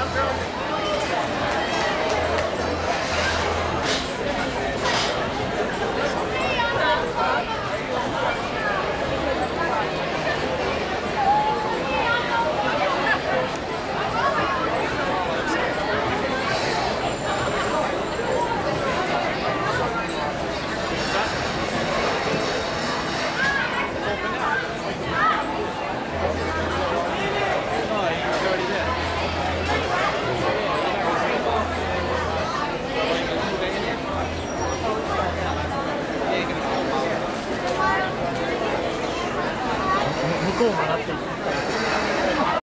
Brown girls どう学っていく。